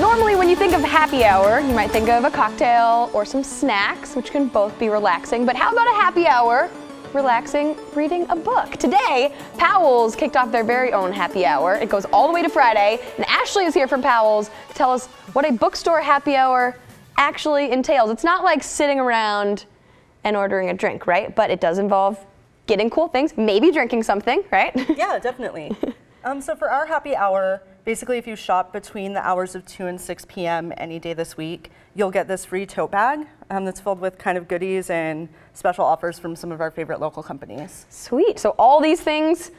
Normally, when you think of happy hour, you might think of a cocktail or some snacks, which can both be relaxing. But how about a happy hour relaxing reading a book? Today, Powell's kicked off their very own happy hour. It goes all the way to Friday, and Ashley is here from Powell's to tell us what a bookstore happy hour actually entails. It's not like sitting around and ordering a drink, right? But it does involve getting cool things, maybe drinking something, right? Yeah, definitely. um, so for our happy hour, basically if you shop between the hours of 2 and 6 p.m. any day this week, you'll get this free tote bag um, that's filled with kind of goodies and special offers from some of our favorite local companies. Sweet. So all these things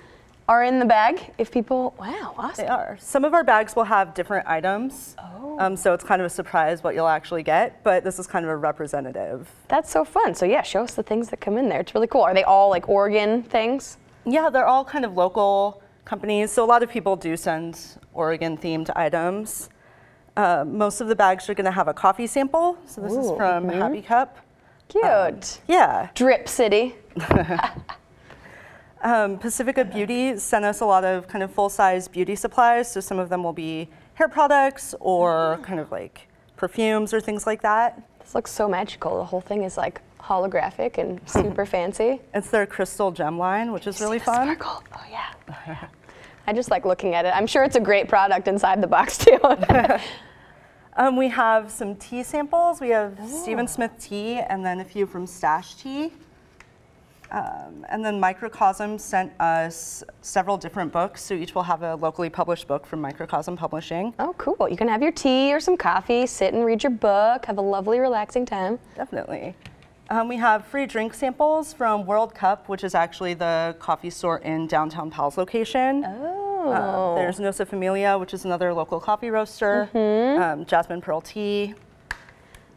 are in the bag if people, wow, awesome. They are. Some of our bags will have different items. Oh. Um, so it's kind of a surprise what you'll actually get, but this is kind of a representative. That's so fun. So yeah, show us the things that come in there. It's really cool. Are they all like Oregon things? Yeah, they're all kind of local companies. So a lot of people do send Oregon themed items. Uh, most of the bags are going to have a coffee sample. So this Ooh, is from mm -hmm. Happy Cup. Cute. Um, yeah. Drip City. um, Pacifica Beauty sent us a lot of kind of full-size beauty supplies. So some of them will be hair products or kind of like perfumes or things like that. This looks so magical. The whole thing is like holographic and super fancy. It's their crystal gem line, which is really fun. Sparkle. Oh yeah. I just like looking at it. I'm sure it's a great product inside the box too. um, we have some tea samples. We have Ooh. Steven Smith tea and then a few from Stash Tea. Um, and then Microcosm sent us several different books, so each will have a locally published book from Microcosm Publishing. Oh, cool. You can have your tea or some coffee, sit and read your book, have a lovely, relaxing time. Definitely. Um, we have free drink samples from World Cup, which is actually the coffee store in downtown Powell's location. Oh. Uh, there's Nossa Familia, which is another local coffee roaster. Mm -hmm. um, Jasmine Pearl Tea.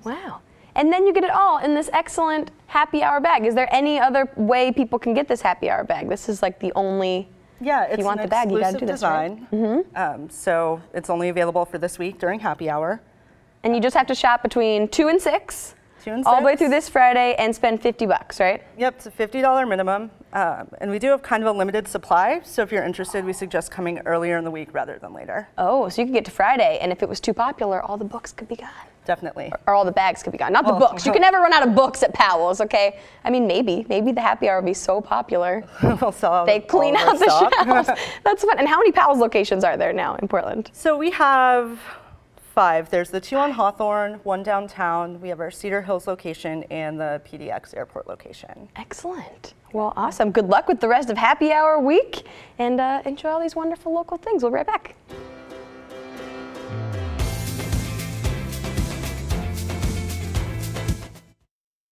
Wow. And then you get it all in this excellent happy hour bag. Is there any other way people can get this happy hour bag? This is like the only. Yeah, it's you want an the bag, you gotta do this, design. Right? Mm -hmm. um, so it's only available for this week during happy hour. And you just have to shop between two and six all the way through this Friday and spend 50 bucks, right? Yep, it's a $50 minimum. Um, and we do have kind of a limited supply, so if you're interested, we suggest coming earlier in the week rather than later. Oh, so you can get to Friday, and if it was too popular, all the books could be gone. Definitely. Or, or all the bags could be gone. Not the books. You can never run out of books at Powell's, okay? I mean, maybe. Maybe the happy hour will be so popular. we'll sell they clean out the shelves. That's fun. And how many Powell's locations are there now in Portland? So we have five. There's the two on Hawthorne, one downtown. We have our Cedar Hills location and the PDX airport location. Excellent. Well, awesome. Good luck with the rest of happy hour week and uh, enjoy all these wonderful local things. We'll be right back.